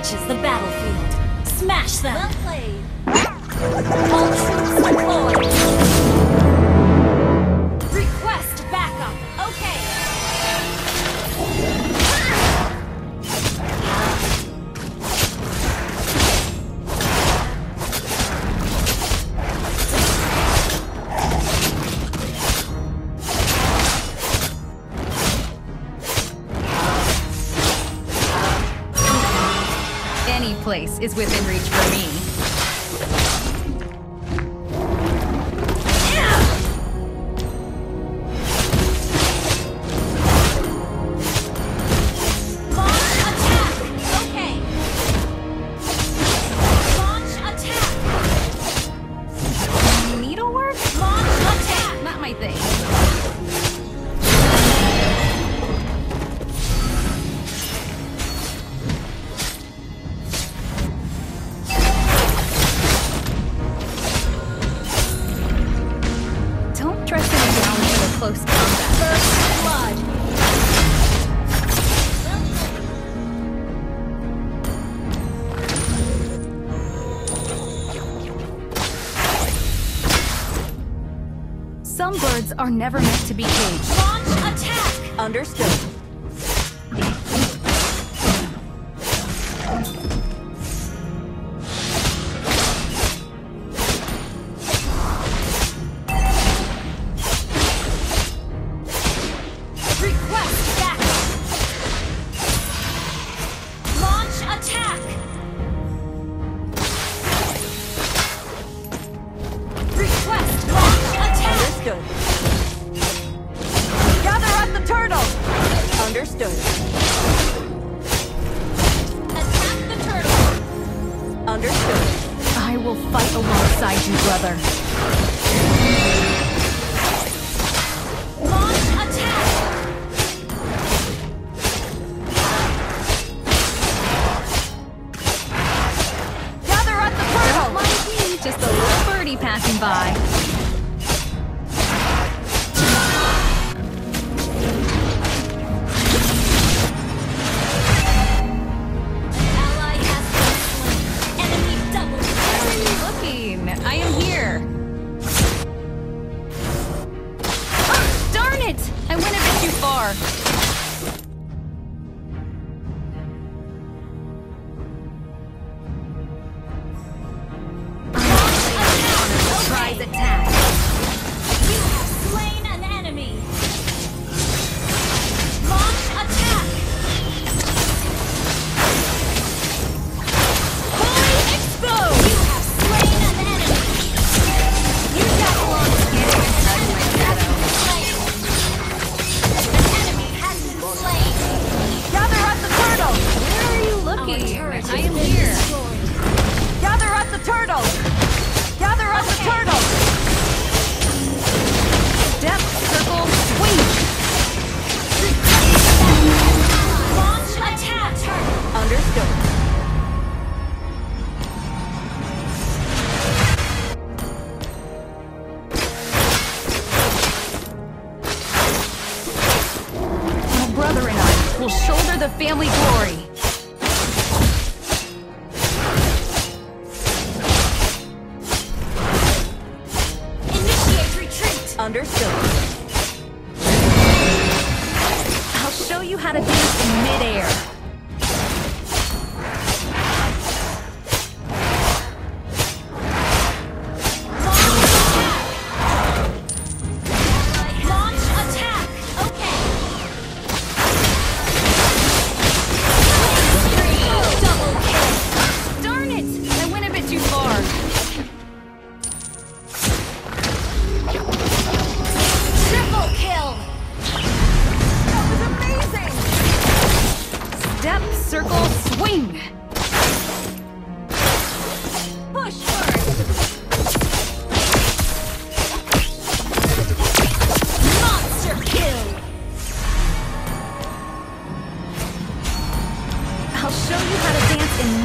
reaches the battlefield. Smash them! Well played! All troops deployed! place is within reach for me. are never meant to be caged. Launch attack! Understood.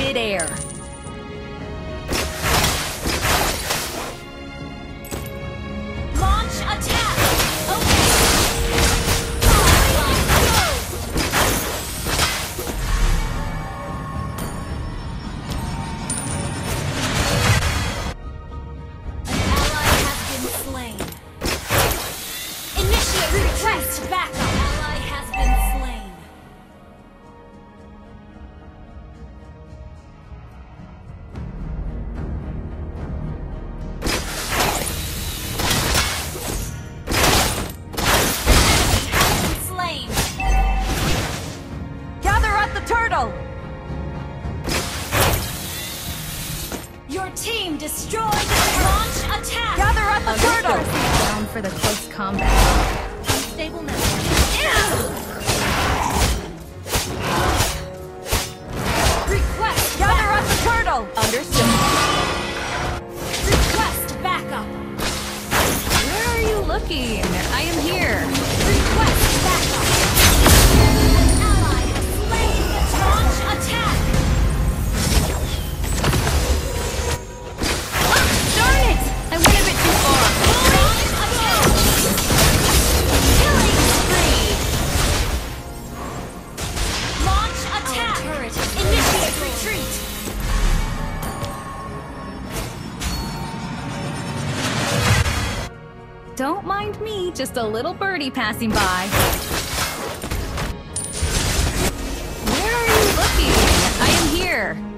midair. Don't mind me, just a little birdie passing by. Where are you looking? I am here.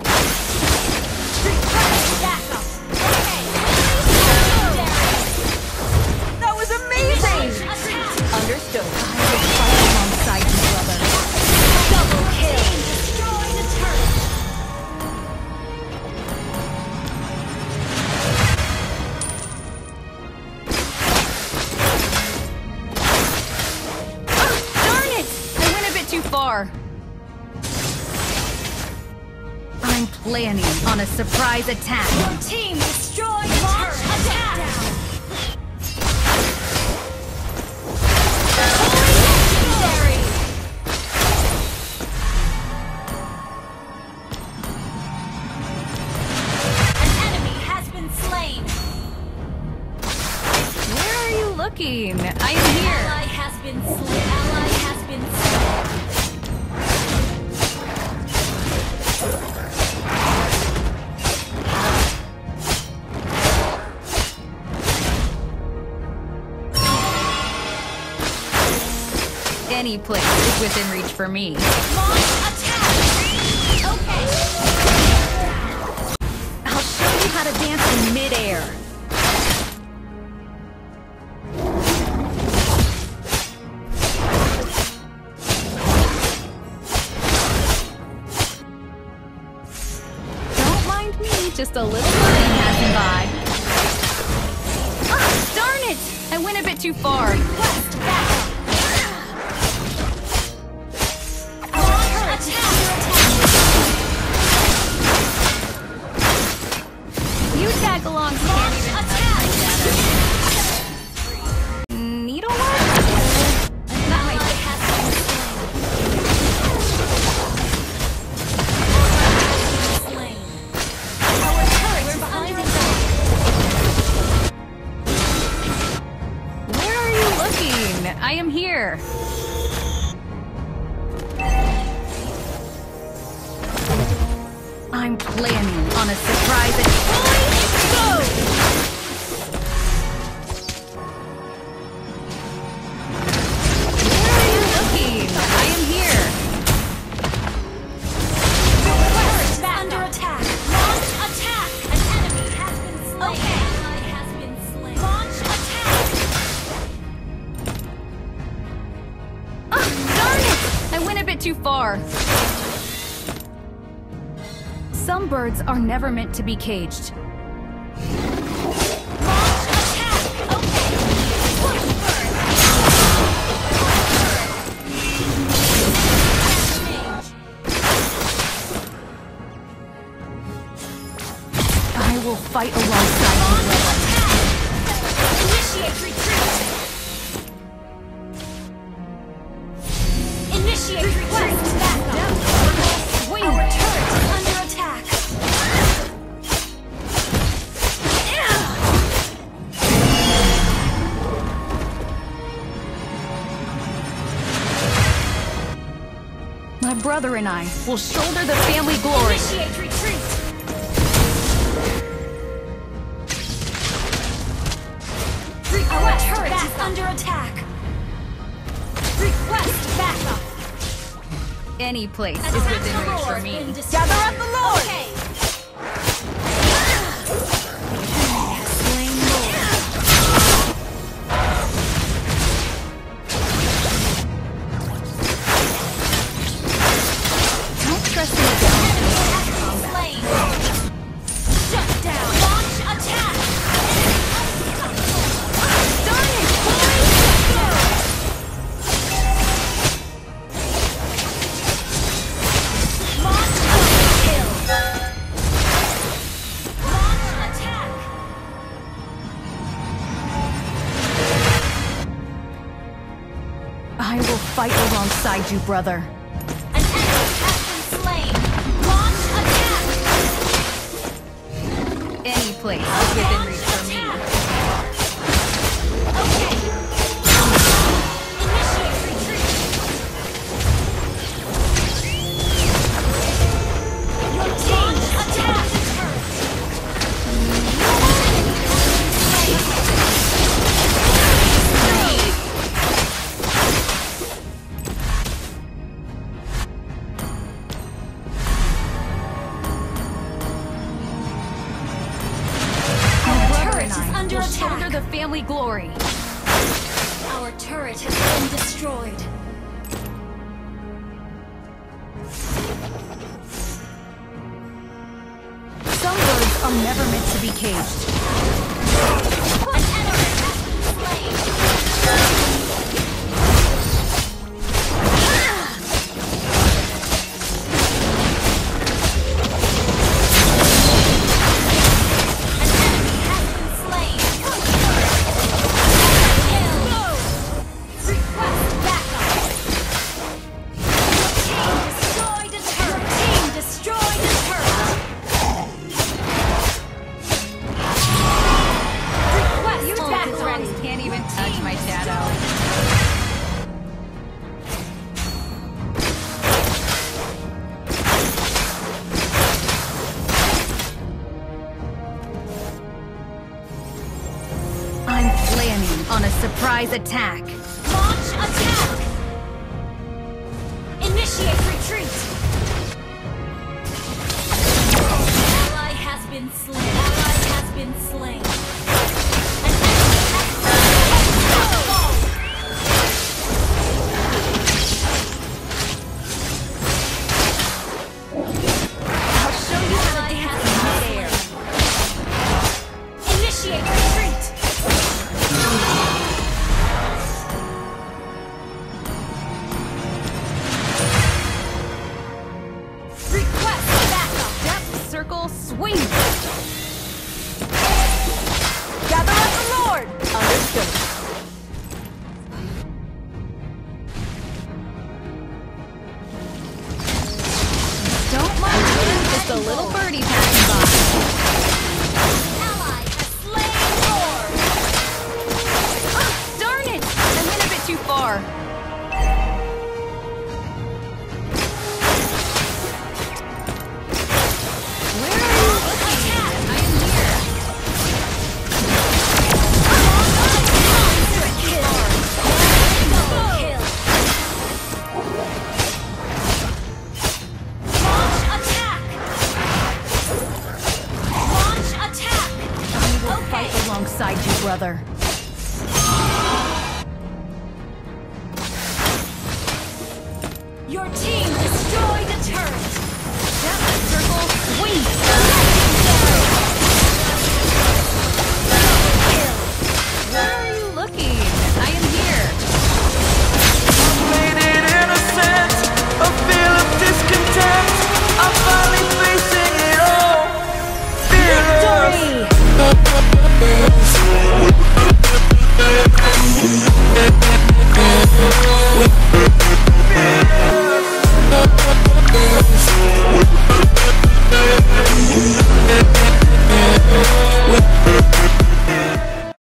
Attack. Any place is within reach for me. Launch attack! Okay. I'll show you how to dance in midair. Don't mind me, just a little plane passing by. Ah, darn it! I went a bit too far. Request back! I am here. I'm planning on a surprise and... Go! are. Some birds are never meant to be caged. I will fight alongside you. Initiate retreat. brother and I will shoulder the family glory. Initiate retreat! Request Our turret backup. is under attack. Request backup. Any place Attack is within reach for me. Gather up the Lord! Okay. brother. An enemy has been slain. Launch attack! Any place within reach. family glory. Our turret has been destroyed. Some birds are never meant to be caged. Attack. little birdie patch.